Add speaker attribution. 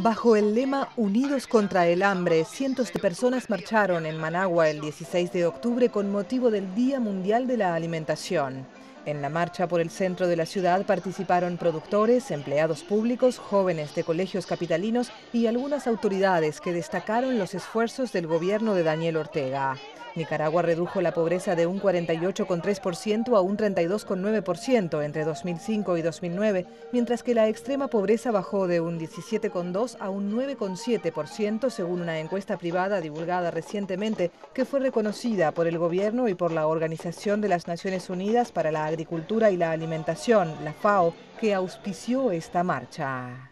Speaker 1: Bajo el lema Unidos contra el hambre, cientos de personas marcharon en Managua el 16 de octubre con motivo del Día Mundial de la Alimentación. En la marcha por el centro de la ciudad participaron productores, empleados públicos, jóvenes de colegios capitalinos y algunas autoridades que destacaron los esfuerzos del gobierno de Daniel Ortega. Nicaragua redujo la pobreza de un 48,3% a un 32,9% entre 2005 y 2009, mientras que la extrema pobreza bajó de un 17,2% a un 9,7% según una encuesta privada divulgada recientemente que fue reconocida por el gobierno y por la Organización de las Naciones Unidas para la Agricultura y la Alimentación, la FAO, que auspició esta marcha.